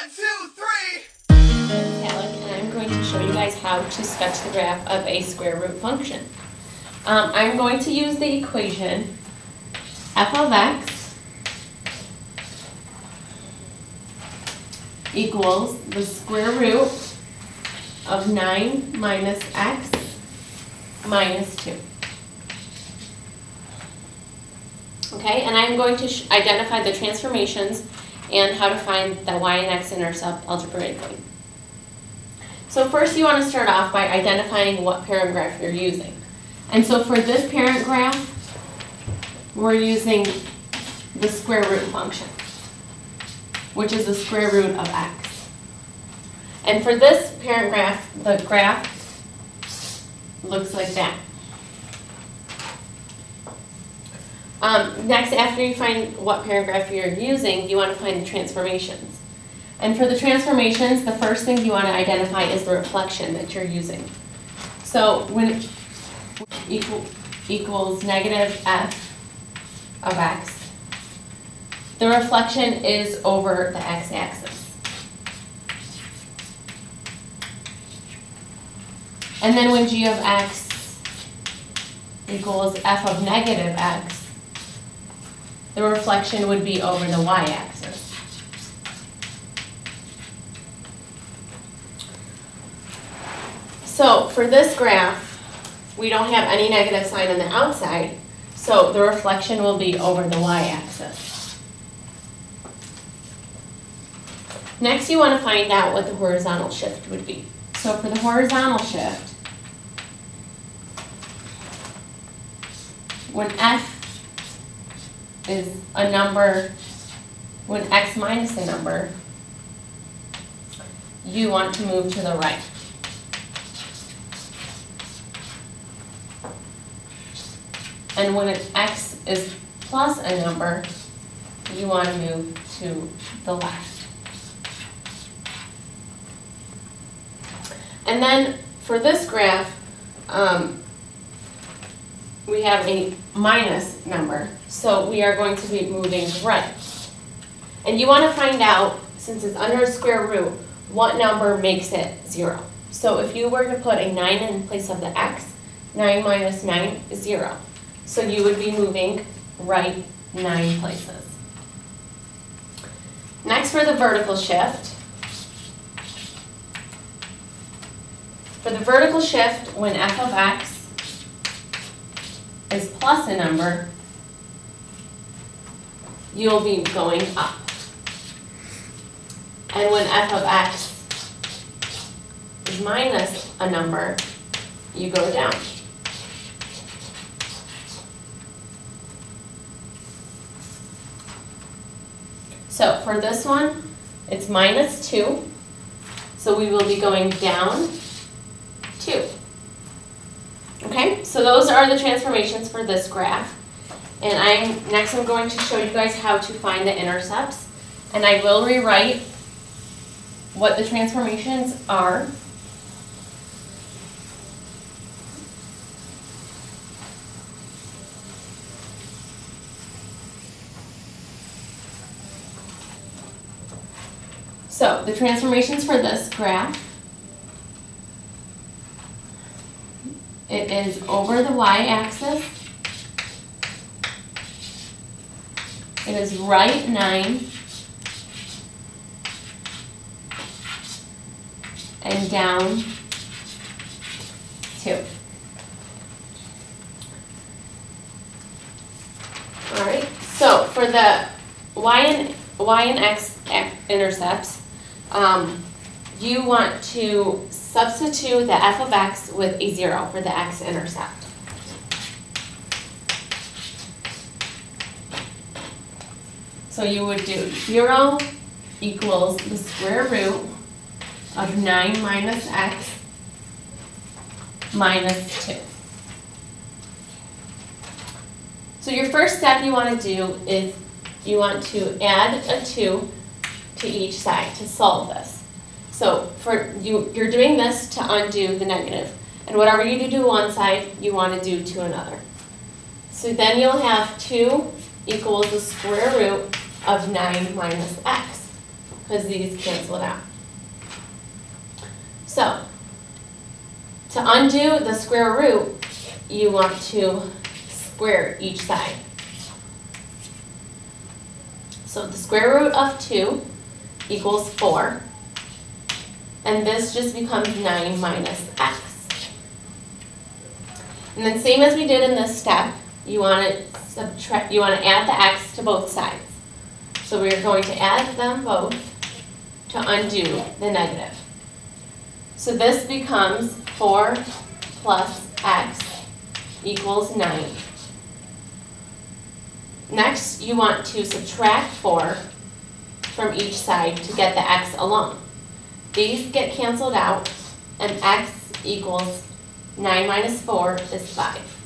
One, two, three. And I'm going to show you guys how to sketch the graph of a square root function. Um, I'm going to use the equation f of x equals the square root of 9 minus x minus 2. Okay, and I'm going to identify the transformations and how to find the y and x intercept algebraically. So first you want to start off by identifying what parent graph you're using. And so for this parent graph, we're using the square root function, which is the square root of x. And for this parent graph, the graph looks like that. Um, next, after you find what parent graph you're using, you want to find the transformations. And for the transformations, the first thing you want to identify is the reflection that you're using. So when equal, equals negative f of x, the reflection is over the x-axis. And then when g of x equals f of negative x, the reflection would be over the y-axis. So for this graph, we don't have any negative sign on the outside, so the reflection will be over the y-axis. Next, you want to find out what the horizontal shift would be. So for the horizontal shift, when f is a number, when x minus a number, you want to move to the right. And when an x is plus a number, you want to move to the left. And then for this graph, um, we have a minus number, so we are going to be moving right. And you want to find out, since it's under a square root, what number makes it zero. So if you were to put a 9 in place of the x, 9 minus 9 is 0. So you would be moving right 9 places. Next for the vertical shift. For the vertical shift, when f of x is plus a number, you'll be going up. And when f of x is minus a number, you go down. So for this one, it's minus 2. So we will be going down 2. Okay, so those are the transformations for this graph. And I'm next I'm going to show you guys how to find the intercepts. And I will rewrite what the transformations are. So the transformations for this graph, is over the y-axis. It is right 9 and down 2. All right, so for the y and, y and x intercepts, um, you want to substitute the f of x with a 0 for the x-intercept. So you would do 0 equals the square root of 9 minus x minus 2. So your first step you want to do is you want to add a 2 to each side to solve this. So for you, you're doing this to undo the negative. And whatever you do to one side, you want to do to another. So then you'll have 2 equals the square root of 9 minus x. because these cancel it out. So, to undo the square root, you want to square each side. So the square root of 2 equals 4. And this just becomes 9 minus x. And then same as we did in this step, you want to subtract, you want to add the x to both sides. So we are going to add them both to undo the negative. So this becomes 4 plus x equals 9. Next, you want to subtract 4 from each side to get the x alone. These get canceled out, and x equals 9 minus 4 is 5.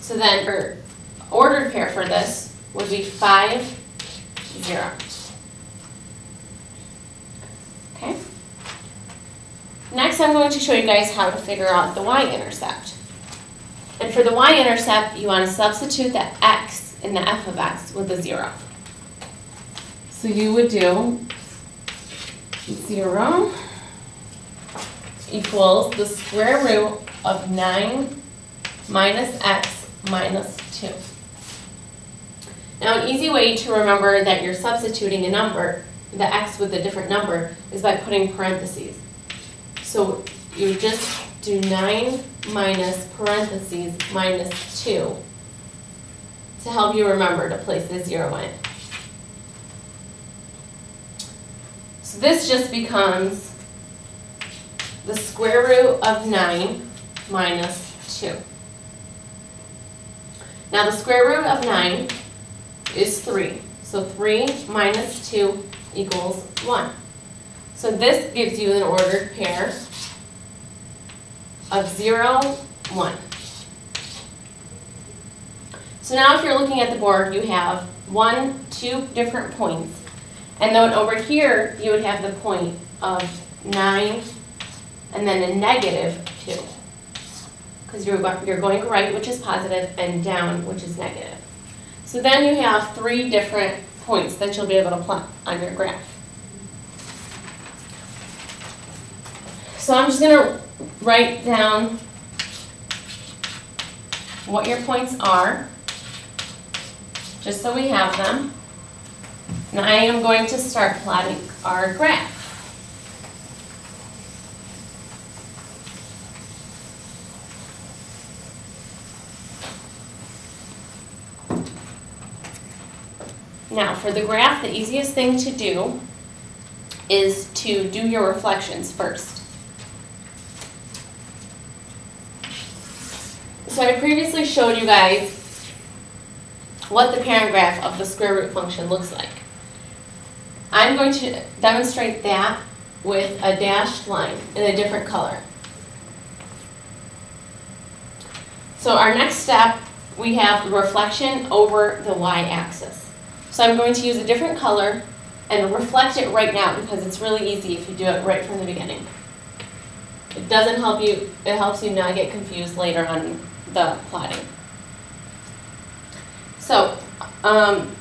So then, our ordered pair for this would be 5, 0. Okay? Next, I'm going to show you guys how to figure out the y-intercept. And for the y-intercept, you want to substitute the x in the f of x with a 0. So you would do 0 equals the square root of 9 minus x minus 2. Now, an easy way to remember that you're substituting a number, the x with a different number, is by putting parentheses. So you just do 9 minus parentheses minus 2 to help you remember to place the 0 in. So this just becomes the square root of 9 minus 2. Now the square root of 9 is 3. So 3 minus 2 equals 1. So this gives you an ordered pair of 0, 1. So now if you're looking at the board, you have one, two different points. And then over here, you would have the point of 9 and then a negative 2. Because you're, you're going right, which is positive, and down, which is negative. So then you have three different points that you'll be able to plot on your graph. So I'm just going to write down what your points are, just so we have them. And I am going to start plotting our graph. Now, for the graph, the easiest thing to do is to do your reflections first. So I previously showed you guys what the parent graph of the square root function looks like. I'm going to demonstrate that with a dashed line in a different color. So our next step, we have reflection over the y-axis. So I'm going to use a different color and reflect it right now because it's really easy if you do it right from the beginning. It doesn't help you, it helps you not get confused later on the plotting. So, um,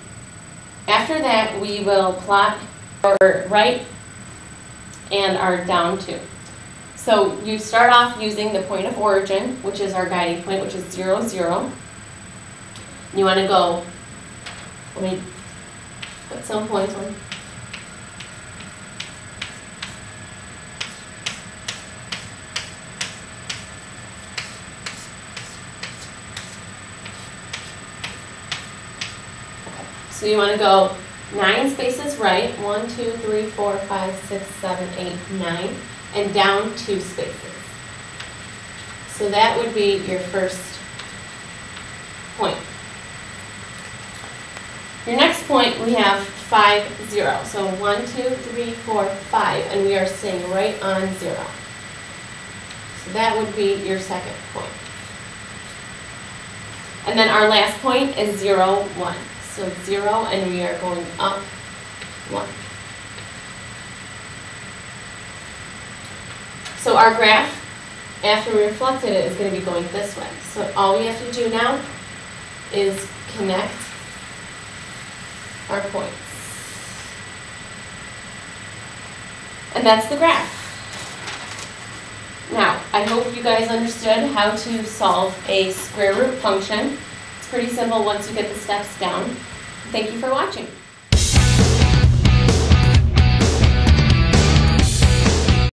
after that, we will plot our right and our down two. So you start off using the point of origin, which is our guiding point, which is 0, 0. You want to go, let me put some points on. So you want to go nine spaces right, one, two, three, four, five, six, seven, eight, nine, and down two spaces. So that would be your first point. Your next point, we have five, zero. So one, two, three, four, five, and we are staying right on zero. So that would be your second point. And then our last point is zero, one. So zero, and we are going up one. So our graph, after we reflected it, is going to be going this way. So all we have to do now is connect our points. And that's the graph. Now, I hope you guys understood how to solve a square root function. Pretty simple once you get the steps down. Thank you for watching.